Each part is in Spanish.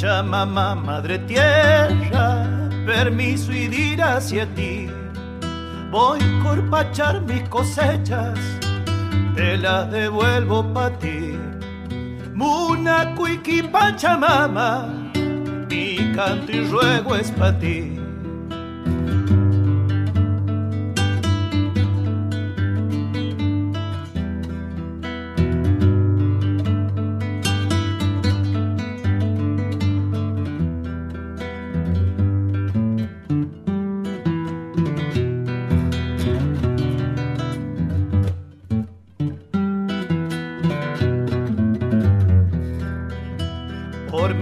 Pachamama, madre tierra, permiso y dir hacia ti. Voy a corpachar mis cosechas, te las devuelvo pa' ti. Muna, cuiqui, Pachamama, mi canto y ruego es pa' ti.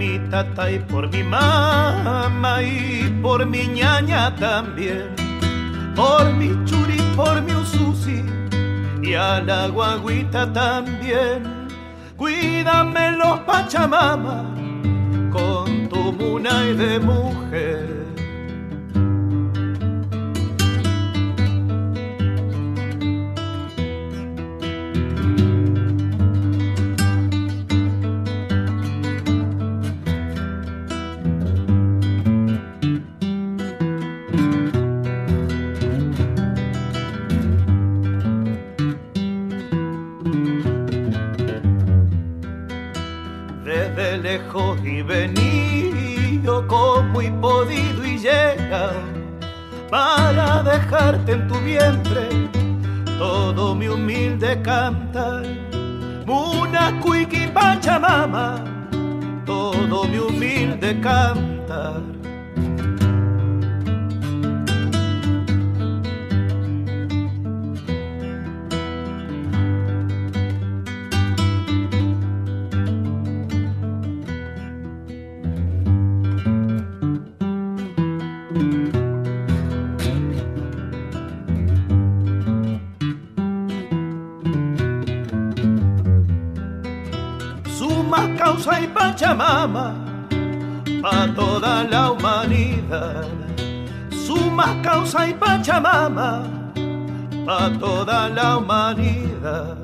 Y por mi mamá y por mi ñaña también, por mi churi, por mi ususi y a la guaguita también. Cuídame los pachamama con tu muna y de mujer. Para dejarte en tu vientre todo mi humilde cantar. Muna, cuiqui, pachamama, todo mi humilde cantar. Causa y Pachamama para toda la humanidad. Suma causa y Pachamama para toda la humanidad.